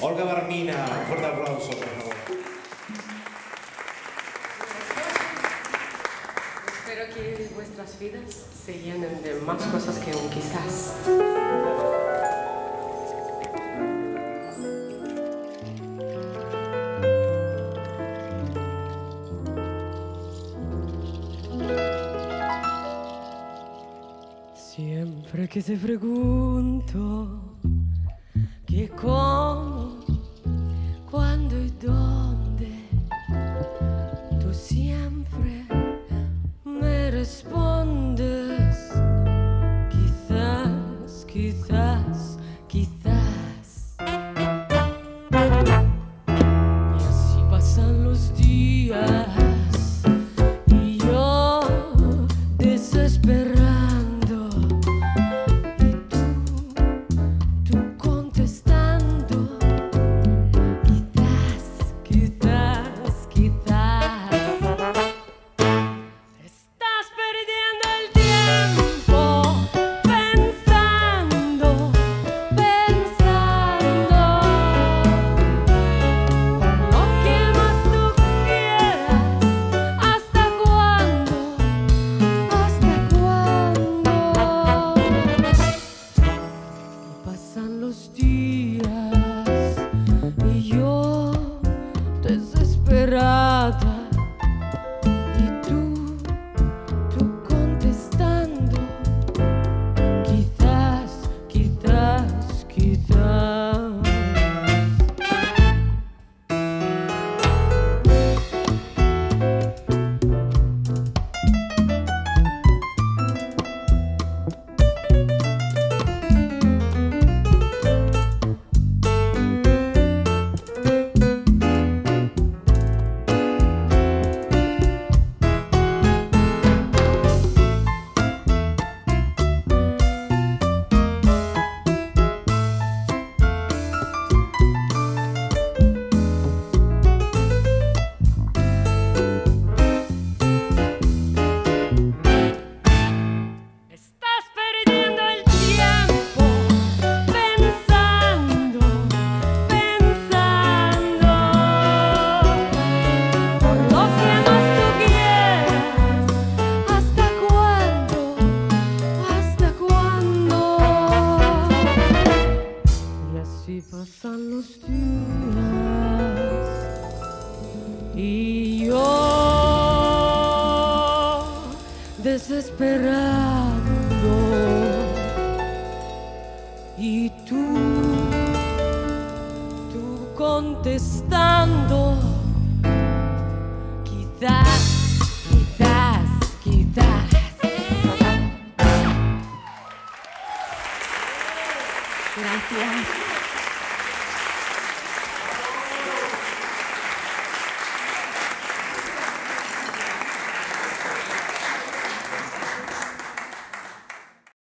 Olga Barmina, un fuerte aplauso, por favor. Espero que vuestras vidas se llenen de más cosas que un quizás. Siempre que te pregunto qué cómo, y yo desesperando y tú, tú contestando quizás, quizás, quizás. Gracias.